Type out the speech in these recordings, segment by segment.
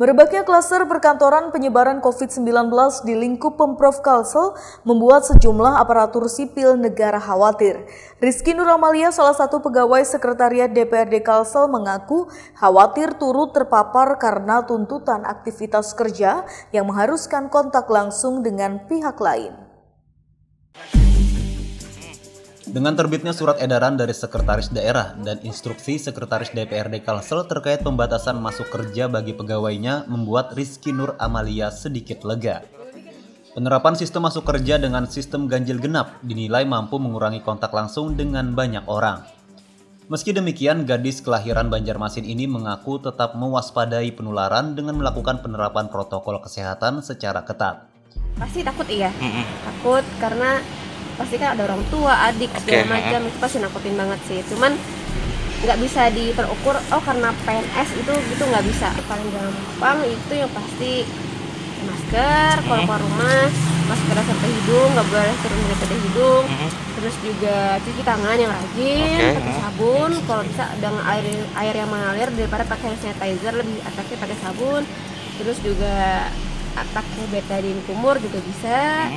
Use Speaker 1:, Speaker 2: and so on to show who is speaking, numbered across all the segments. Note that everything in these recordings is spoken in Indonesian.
Speaker 1: Merebaknya klaster perkantoran penyebaran COVID-19 di lingkup Pemprov Kalsel membuat sejumlah aparatur sipil negara khawatir. Rizky Nuramalia, salah satu pegawai sekretariat DPRD Kalsel mengaku khawatir turut terpapar karena tuntutan aktivitas kerja yang mengharuskan kontak langsung dengan pihak lain.
Speaker 2: Dengan terbitnya surat edaran dari Sekretaris Daerah dan instruksi Sekretaris DPRD Kalsel terkait pembatasan masuk kerja bagi pegawainya membuat Rizky Nur Amalia sedikit lega. Penerapan sistem masuk kerja dengan sistem ganjil genap dinilai mampu mengurangi kontak langsung dengan banyak orang. Meski demikian, gadis kelahiran Banjarmasin ini mengaku tetap mewaspadai penularan dengan melakukan penerapan protokol kesehatan secara ketat.
Speaker 3: Pasti takut iya, takut karena pasti kan ada orang tua adik segala okay. macam. Itu pasti nakutin banget sih. Cuman nggak bisa diterukur oh karena PNS itu gitu nggak bisa. Paling gampang itu yang pasti masker kalau keluar rumah masker sampai hidung nggak boleh turun dari hidung. Terus juga cuci tangan yang rajin okay. pakai sabun. Kalau bisa dengan air air yang mengalir daripada pakai sanitizer lebih efektif pakai sabun. Terus juga pakai betadine kumur juga bisa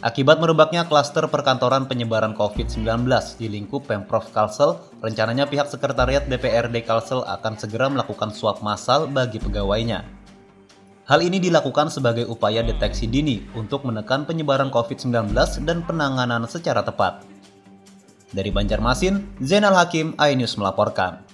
Speaker 2: Akibat merebaknya klaster perkantoran penyebaran COVID-19 di lingkup Pemprov Kalsel, rencananya pihak Sekretariat DPRD Kalsel akan segera melakukan swab massal bagi pegawainya. Hal ini dilakukan sebagai upaya deteksi dini untuk menekan penyebaran COVID-19 dan penanganan secara tepat. Dari Banjarmasin, Zainal Hakim, iNews melaporkan.